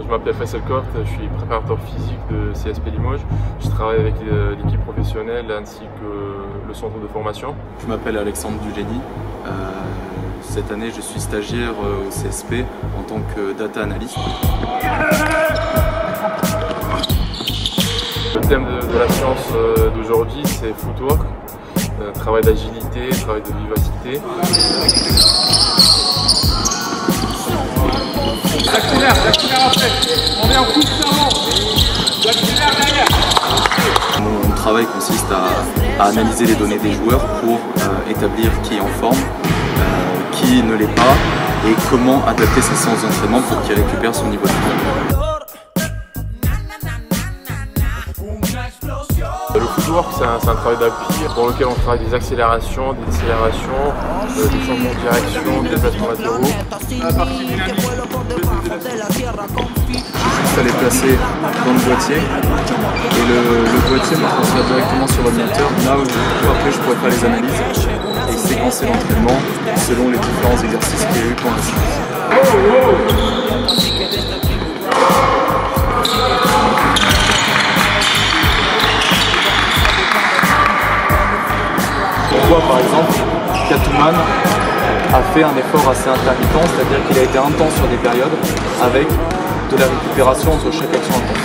Je m'appelle Faisal Kort, je suis préparateur physique de CSP Limoges. Je travaille avec l'équipe professionnelle ainsi que le centre de formation. Je m'appelle Alexandre Dugeni. Euh, cette année, je suis stagiaire euh, au CSP en tant que data analyst. Le thème de, la science euh, d'aujourd'hui, c'est footwork, travail d'agilité, travail de vivacité. Après. On est en coup de J'accélère derrière. Mon travail consiste à, analyser les données des joueurs pour euh, établir qui est en forme, euh, qui ne l'est pas et comment adapter ses séances d'entraînement pour qu'il récupère son niveau de forme. Le footwork, c'est un, un, travail d'appui dans lequel on travaille des accélérations, des décélérations, euh, des changements de direction, des déplacements latéraux. La partie dynamique. Juste à les placer dans le boîtier. Et le, boîtier me transfère directement sur l'ordinateur. Là où après je pourrais faire les analyses. Et séquencer l'entraînement selon les différents exercices qu'il y a eu pendant la séance. par exemple, Katouman a fait un effort assez intermittent, c'est-à-dire qu'il a été intense sur des périodes avec de la récupération entre chaque action intense.